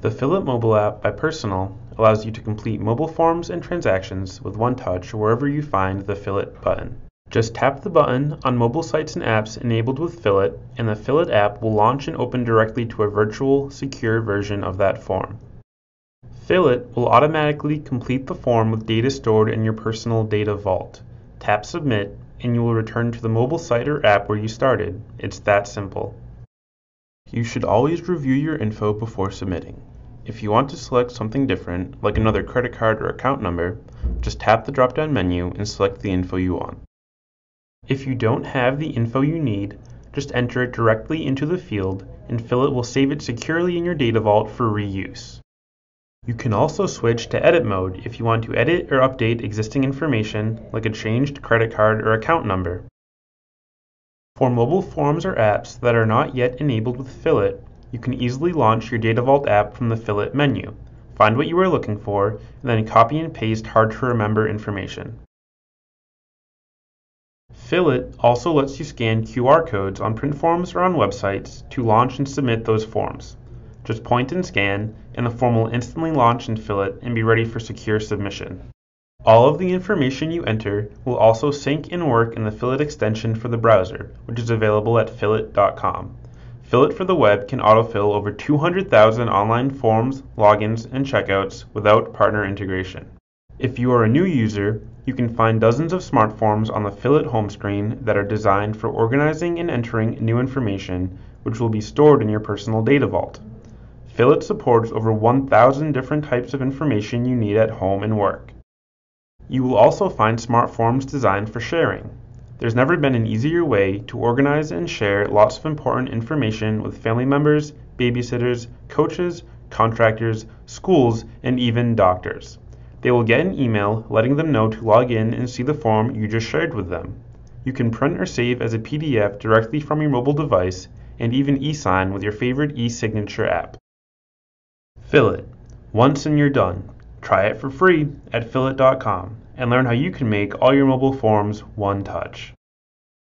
The Fill-It mobile app by Personal allows you to complete mobile forms and transactions with one touch wherever you find the Fill-It button. Just tap the button on mobile sites and apps enabled with Fill-It, and the Fill-It app will launch and open directly to a virtual, secure version of that form. Fill-It will automatically complete the form with data stored in your personal data vault. Tap Submit, and you will return to the mobile site or app where you started. It's that simple. You should always review your info before submitting. If you want to select something different, like another credit card or account number, just tap the drop down menu and select the info you want. If you don't have the info you need, just enter it directly into the field and Fill-It will save it securely in your data vault for reuse. You can also switch to edit mode if you want to edit or update existing information like a changed credit card or account number. For mobile forms or apps that are not yet enabled with Fill-It, you can easily launch your Data Vault app from the Fill-It menu. Find what you are looking for, and then copy and paste hard to remember information. Fill-It also lets you scan QR codes on print forms or on websites to launch and submit those forms. Just point and scan, and the form will instantly launch and Fill-It and be ready for secure submission. All of the information you enter will also sync and work in the Fill-It extension for the browser, which is available at fillit.com. Fill-It for the web can autofill over 200,000 online forms, logins, and checkouts without partner integration. If you are a new user, you can find dozens of smart forms on the Fill-It home screen that are designed for organizing and entering new information, which will be stored in your personal data vault. Fill-It supports over 1,000 different types of information you need at home and work. You will also find smart forms designed for sharing. There's never been an easier way to organize and share lots of important information with family members, babysitters, coaches, contractors, schools, and even doctors. They will get an email letting them know to log in and see the form you just shared with them. You can print or save as a PDF directly from your mobile device and even e-sign with your favorite e-signature app. Fill-It. Once and you're done. Try it for free at fillit.com and learn how you can make all your mobile forms one touch.